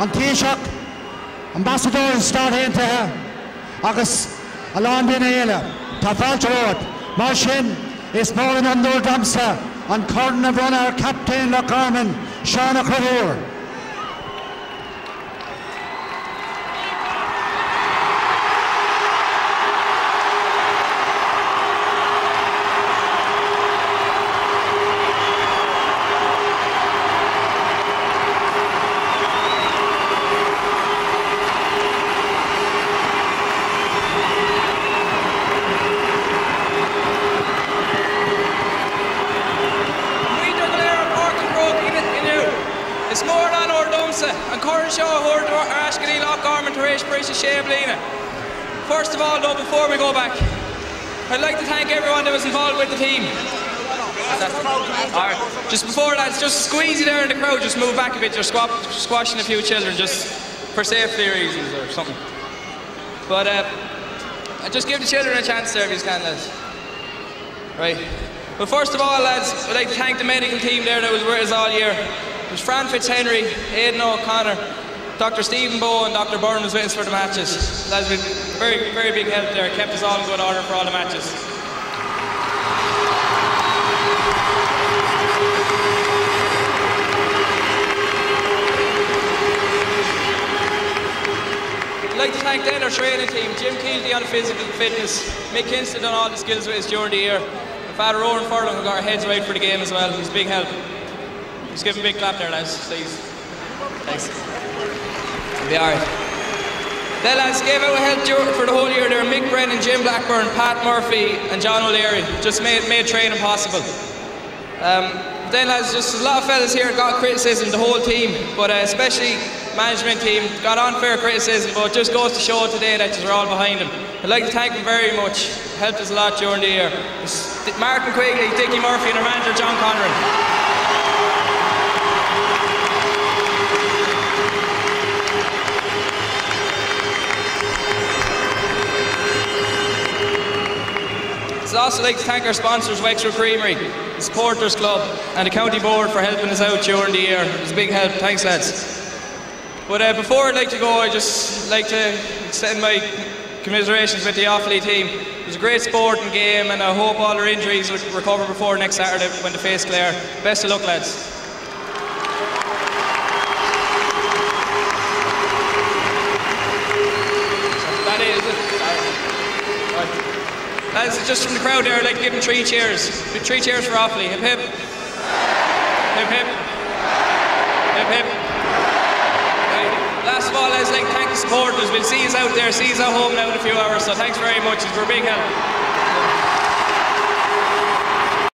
an Taoiseach ambassador stáhénta agus a lá duine éile Tá fáilteród mar sin is mór an anúir damsa an corn a bhronna captain le Carmen Seánna Choúr. Is mór an or domsa an choir seo thuir ar ascaní lá garment tar éis breéis sé. First of all, though, before we go back, I'd like to thank everyone that was involved with the team. Alright, just before that, just squeeze it there in the crowd, just move back a bit, you're squat, squashing a few children just for safety reasons or something. But uh, just give the children a chance there if you can, lads. Right. But first of all, lads, I'd like to thank the medical team there that was with us all year. It was Fran Fitzhenry, Aidan O'Connor, Dr. Stephen Bow and Dr. Byrne was us for the matches. Lads, been very, very big help there, kept us all in good order for all the matches. I'd like to thank then our training team, Jim Keelty on the physical fitness, Mick Kinston on all the skills with us during the year, and Father Owen Furlong who got our heads right for the game as well. He's a big help. Just give him a big clap there, lads, please. Thanks. Be alright. Then lads gave out help dur- for the whole year there. Mick Brennan, Jim Blackburn, Pat Murphy, and John O'Leary just made made training possible. Um, then lads, just a lot of fellas here got criticism, the whole team, but uh, especially management team got unfair criticism, but just goes to show today that you're all behind them. I'd like to thank them very much. Helped us a lot during the year. Martin Quigley, Dickie Murphy, and our manager John Conran. Also like to thank our sponsors, Wexford Creamery, the Supporters Club, and the County Board for helping us out during the year. It was a big help. Thanks, lads. But uh, before I'd like to go, I'd just like to extend my commiserations with the Offaly team. It was a great sporting game, and I hope all their injuries will recover before next Saturday when they face Clare. Best of luck, lads. Lads, just from the crowd there, I'd like to give them three cheers. Three cheers for Offaly. Hip hip. Hip hip. Hip hip. Last of all, I'd like to thank the supporters. We'll see you out there, see you at home now in a few hours. So thanks very much. It's for big help.